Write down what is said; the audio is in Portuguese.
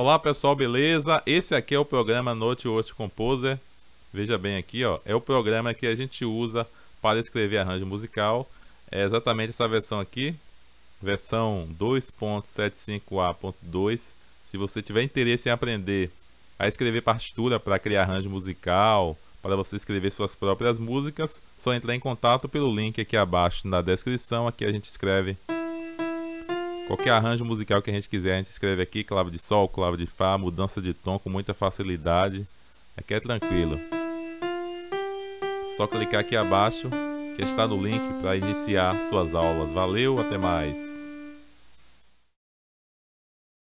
Olá pessoal, beleza? Esse aqui é o programa Notework Composer. Veja bem aqui, ó, é o programa que a gente usa para escrever arranjo musical. É exatamente essa versão aqui, versão 2.75a.2. Se você tiver interesse em aprender a escrever partitura para criar arranjo musical, para você escrever suas próprias músicas, só entrar em contato pelo link aqui abaixo na descrição. Aqui a gente escreve qualquer arranjo musical que a gente quiser, a gente escreve aqui, clave de sol, clave de fá, mudança de tom com muita facilidade. Aqui é tranquilo. Só clicar aqui abaixo que está no link para iniciar suas aulas. Valeu, até mais!